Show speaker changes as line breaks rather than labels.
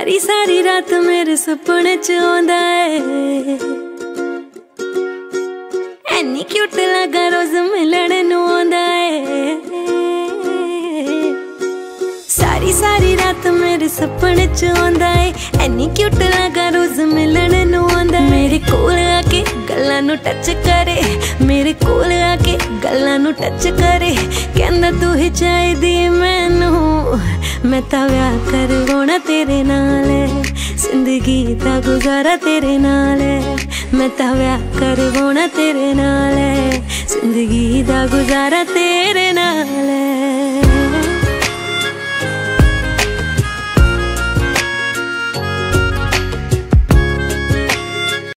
ਸਾਰੀ ਸਾਰੀ ਰਾਤ ਮੇਰੇ ਸੁਪਨੇ ਚ ਆਉਂਦਾ ਏ। ਐਨੀ ਕਿਊਟ ਲੱਗਾ ਰੋਜ਼ ਮਿਲਣ ਨੂੰ ਆਉਂਦਾ ਏ। ਸਾਰੀ ਸਾਰੀ ਰਾਤ ਮੇਰੇ ਸੁਪਨੇ ਚ ਆਉਂਦਾ ਏ। ਐਨੀ ਕਿਊਟ ਲੱਗਾ ਰੋਜ਼ ਮਿਲਣ ਨੂੰ ਆਉਂਦਾ ਮੇਰੇ ਕੋਲ ਆ ਕੇ ਗੱਲਾਂ ਨੂੰ ਟੱਚ ਕਰੇ। ਮੇਰੇ ਕੋਲ ਆ ਕੇ ਗੱਲਾਂ ਨੂੰ ਟੱਚ ਕਰੇ। ਕਹਿੰਦਾ ਤੂੰ ਹੀ ਚਾਹੀਦੀ ਮੈਂ ਤਾਂ ਵਿਆਹ ਕਰਵਾਉਣਾ ਤੇਰੇ ਨਾਲ ਜ਼ਿੰਦਗੀ ਦਾ ਗੁਜ਼ਾਰਾ ਤੇਰੇ ਨਾਲ ਮੈਂ ਤਾਂ ਵਿਆਹ ਕਰਵਾਉਣਾ ਤੇਰੇ ਨਾਲ ਜ਼ਿੰਦਗੀ ਦਾ ਗੁਜ਼ਾਰਾ ਤੇਰੇ ਨਾਲ